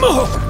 Move!